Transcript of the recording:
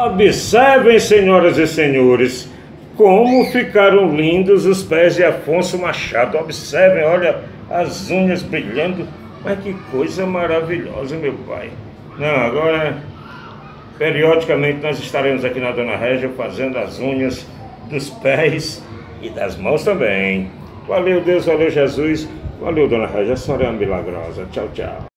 Observem, senhoras e senhores, como ficaram lindos os pés de Afonso Machado. Observem, olha as unhas brilhando. Mas que coisa maravilhosa, meu pai. Não, agora, periodicamente nós estaremos aqui na Dona Régia fazendo as unhas dos pés e das mãos também. Valeu Deus, valeu Jesus, valeu Dona Régia, a senhora é uma milagrosa. Tchau, tchau.